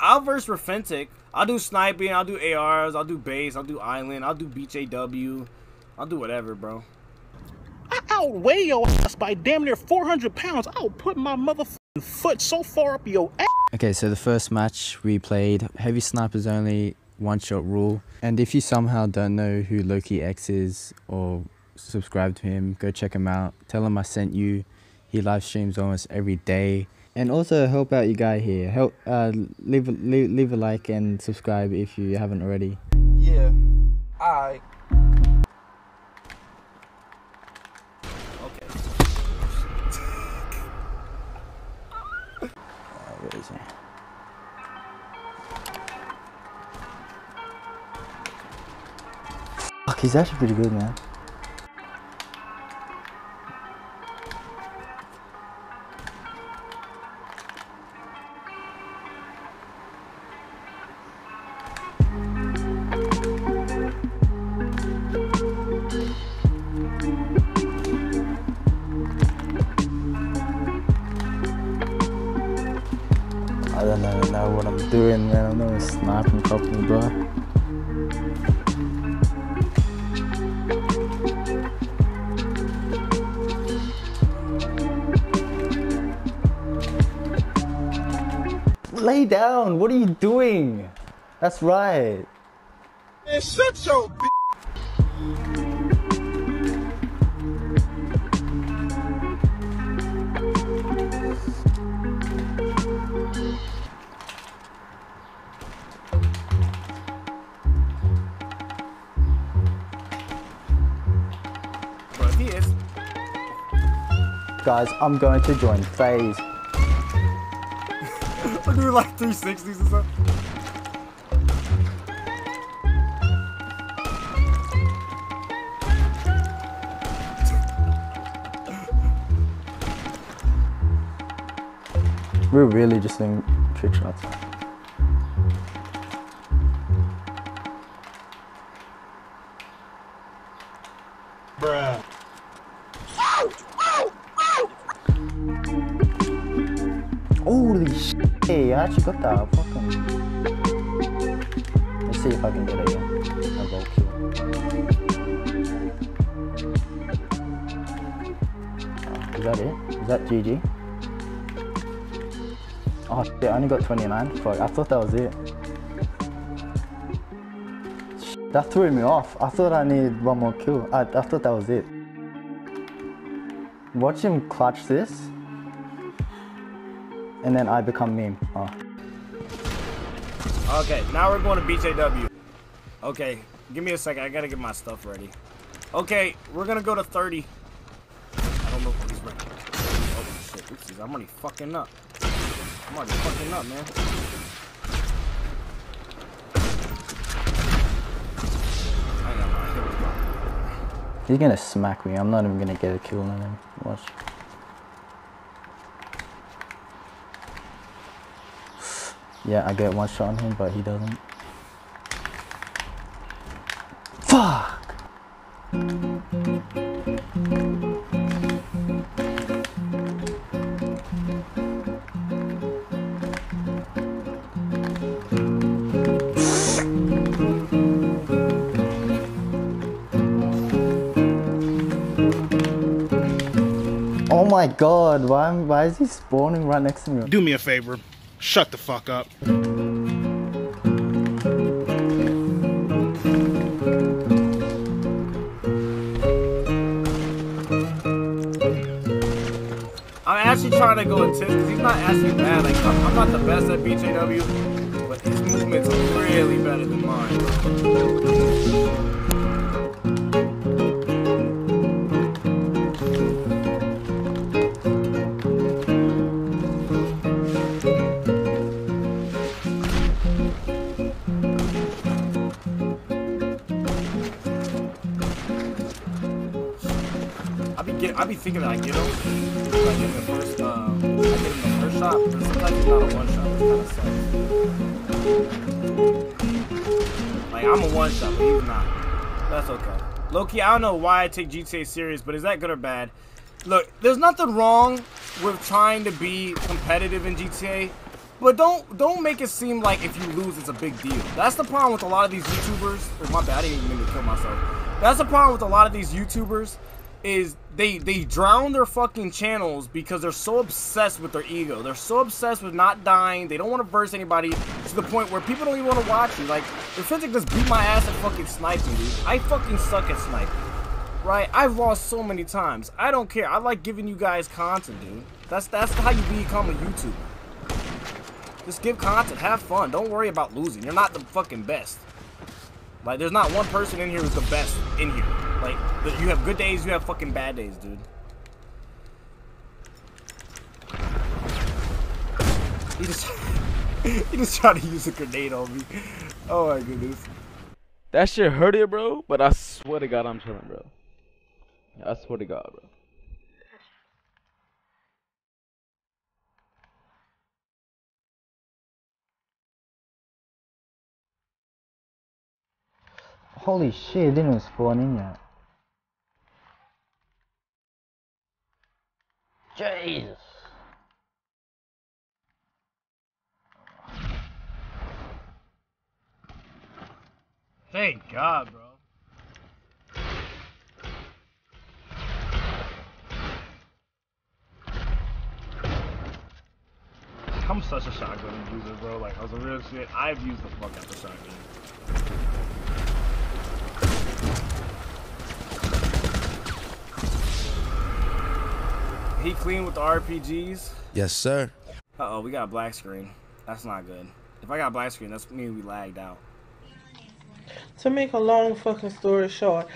I'll verse Refentic. I'll do sniping. I'll do ARs. I'll do base. I'll do island. I'll do beach AW. I'll do whatever, bro. I outweigh your ass by damn near 400 pounds. I'll put my motherfucking foot so far up your ass. Okay, so the first match we played, heavy snipers only, one shot rule. And if you somehow don't know who Lowkey X is or subscribe to him, go check him out. Tell him I sent you. He live streams almost every day. And also help out your guy here. Help uh, leave, a, leave leave a like and subscribe if you haven't already. Yeah. Alright. Okay. Where is he? Fuck, he's actually pretty good, man. Man. I'm not a sniping properly, bro. Lay down. What are you doing? That's right. Guys, I'm going to join phase. I'll do like 360s or something. We're really just doing trick shots. Let's see if I can get. A. Uh, is that it? Is that GG? Oh shit, I only got 29. Fuck, I thought that was it. That threw me off. I thought I needed one more kill. I, I thought that was it. Watch him clutch this and then I become meme. Oh. Okay, now we're going to BJW. Okay, give me a second. I gotta get my stuff ready. Okay, we're gonna go to 30. I don't know if he's ready. Oh shit, oopsies, I'm already fucking up. I'm already fucking up, man. He's gonna smack me. I'm not even gonna get a kill on him. Watch. Yeah, I get one shot on him, but he doesn't. Fuck! Oh my god, why, why is he spawning right next to me? Do me a favor. Shut the fuck up. I'm actually trying to go intense because he's not actually bad. Like, I'm, not the best at BJW, but his movements are really better than mine. Get, I get him. I get him the first, I get him the first shot, but sometimes it's not a one shot. Kind of sucks. Like I'm a one shot, but he's not. That's okay. Lowkey, I don't know why I take GTA serious, but is that good or bad? Look, there's nothing wrong with trying to be competitive in GTA, But don't don't make it seem like if you lose, it's a big deal. That's the problem with a lot of these YouTubers. Oh, my bad, I didn't even mean to kill myself. That's the problem with a lot of these YouTubers is they they drown their fucking channels because they're so obsessed with their ego. They're so obsessed with not dying. They don't want to verse anybody to the point where people don't even want to watch you. Like, Refentic just beat my ass at fucking sniping, dude. I fucking suck at sniping. Right? I've lost so many times. I don't care. I like giving you guys content, dude. That's that's how you become a YouTuber. Just give content, have fun. Don't worry about losing. You're not the fucking best. Like, there's not one person in here who's the best in here. Like, you have good days, you have fucking bad days, dude. He just, he just tried to use a grenade on me. Oh my goodness. That shit hurt it, bro. But I swear to God, I'm chilling, bro. I swear to God, bro. Holy shit, it didn't even spawn in yet. Jesus. Thank God, bro. I'm such a shotgun user, bro. Like, I was a real shit. I've used the fuck out the shotgun. He clean with the RPGs. Yes, sir. Uh oh, we got a black screen. That's not good. If I got black screen, that's mean we lagged out. To make a long fucking story short,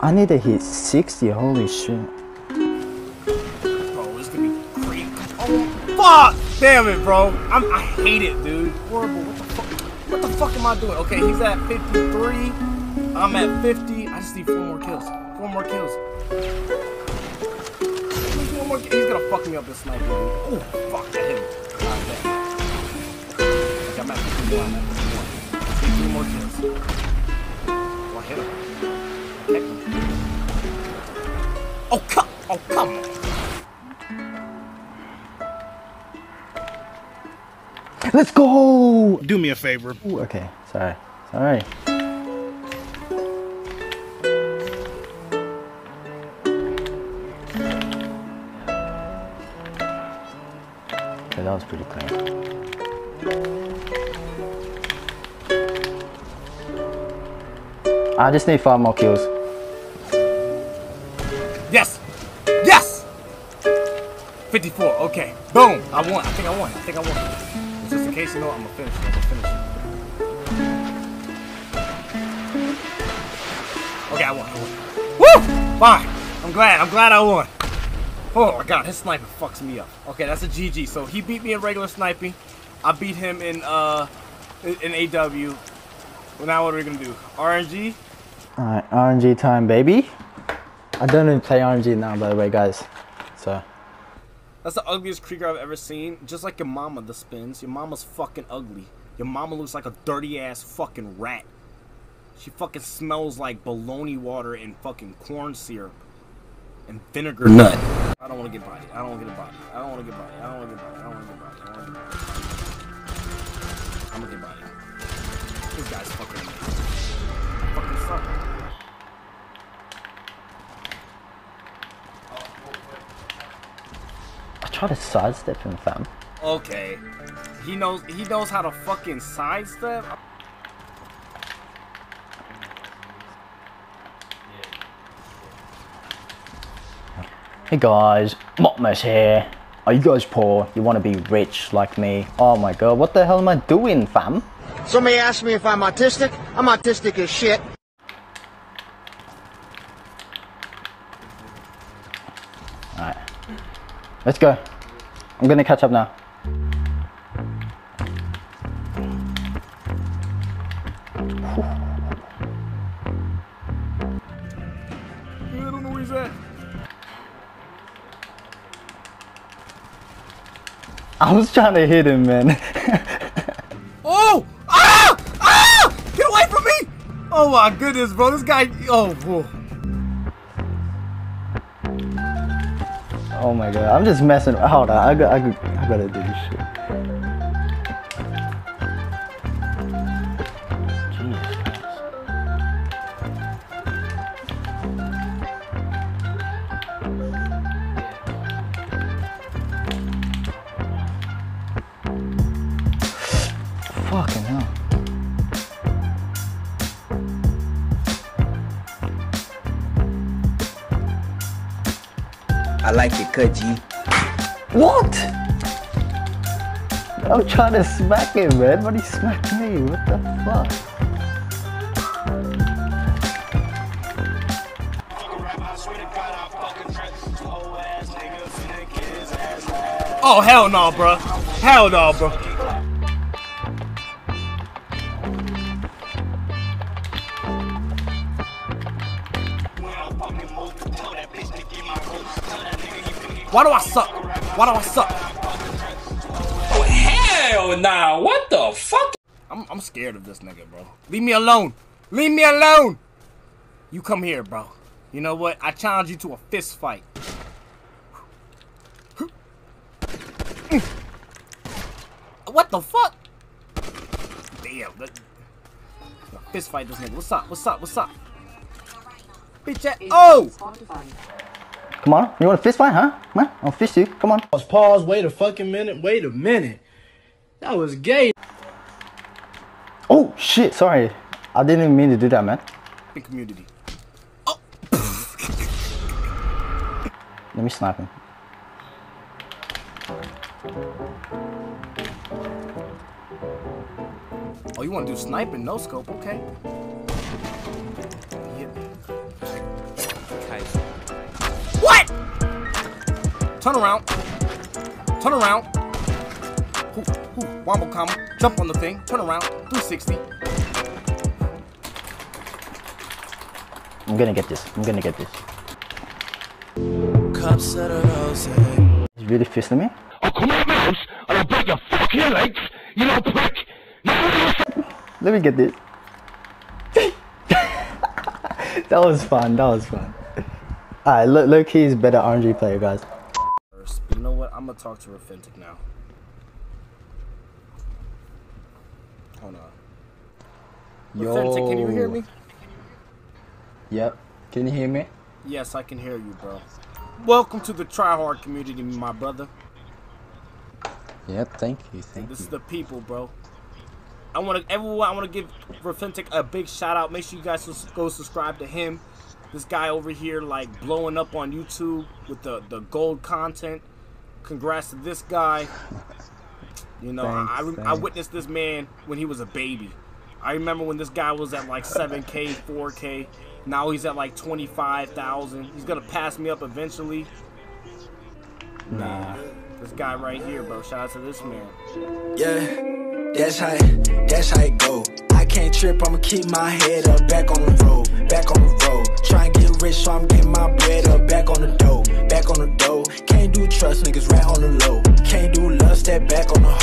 I need to hit 60, holy shit. Bro, this gonna be great. Oh, fuck! Damn it, bro. I'm, I hate it, dude. Horrible. What the fuck? What the fuck am I doing? Okay, he's at 53. I'm at 50. I just need four more kills. Four more kills. Four more He's gonna fuck me up this sniper, dude. Oh, fuck. I hit him. God damn. Okay, I'm at 51. I'm at 51. I need three more kills. Oh, I hit him. I kicked him. Oh, come, oh, come on. Let's go! Do me a favor. Ooh, okay, sorry. Sorry. That was pretty clean. I just need five more kills. Yes! Yes! 54, okay. Boom! I won. I think I won. I think I won. Just in case you know, I'm gonna finish. I'm gonna finish. Okay, I won. I won. Woo! Fine. I'm glad. I'm glad I won. Oh my god, his sniper fucks me up. Okay, that's a GG. So he beat me in regular sniping. I beat him in uh in AW. Well, now what are we gonna do? RNG? Alright, RNG time, baby. I don't even play RNG now, by the way, guys. So, That's the ugliest Krieger I've ever seen. Just like your mama, the spins. Your mama's fucking ugly. Your mama looks like a dirty ass fucking rat. She fucking smells like baloney water and fucking corn syrup. And vinegar nut. I don't want to get bodied. I don't want to get body. I don't want to get bodied. I don't want to get bodied. I don't want to get bodied. I don't want to get bodied. I'm gonna get bodied. This guy's fucking amazing. Fucking suck. I try to sidestep him, fam. Okay. He knows he knows how to fucking sidestep. Hey guys, Mopmas here. Are you guys poor? You want to be rich like me? Oh my god, what the hell am I doing, fam? Somebody asked me if I'm autistic. I'm autistic as shit. Alright. Let's go. I'm gonna catch up now. I was trying to hit him, man. Oh! Ah! Ah! Get away from me! Oh my goodness, bro. This guy. Oh, whoa. Oh my god, I'm just messing. Hold on, I got, I, got, I gotta do this shit. Like it, cut G. What? I'm trying to smack him, man, but he smacked me. What the fuck? Oh hell no, bro. Hell no, bro. Why do I suck? Why do I suck? Oh, hell nah, what the fuck? I'm, I'm scared of this nigga, bro. Leave me alone. Leave me alone. You come here, bro. You know what? I challenge you to a fist fight. What the fuck? Damn. That, fist fight this nigga. What's up? What's up? What's up? Bitch, ass- oh! Come on, you want a fist fight, huh? Come on, I'll fist you. Come on. Pause, pause, wait a fucking minute, wait a minute. That was gay. Oh shit, sorry. I didn't even mean to do that, man. In community. Oh. Let me snap him. Oh, you want to do sniping? No scope, okay. Turn around. Turn around. Hoo, hoo, wombo combo. Jump on the thing. Turn around. 360. I'm gonna get this. I'm gonna get this. Cups of the rose. He's really fisting me? I'll come over your house and I'll break your fucking legs, you little prick. Let me get this. that was fun. That was fun. Alright, low, Lowkey is better RNG player, guys. First, you know what? I'm gonna talk to Refentic now. Hold on. Refentic, can you hear me? Yep. Can you hear me? Yes, I can hear you, bro. Welcome to the tryhard community, my brother. Yep. Thank you. Thank This you. is the people, bro. I want to everyone. I want to give Refentic a big shout out. Make sure you guys go subscribe to him. This guy over here, like blowing up on YouTube with the the gold content. Congrats to this guy. You know, I I, Thanks, I witnessed this man when he was a baby. I remember when this guy was at like 7K, 4K. Now he's at like 25,000. He's gonna pass me up eventually. Nah. This guy right here, bro. Shout out to this man. Yeah, that's how, that's how it go. I can't trip, I'ma keep my head up, back on the road, back on rich, so I'm getting my bread up. Back on the dough, back on the dough. Can't do trust, niggas right on the low. Can't do love, step back on the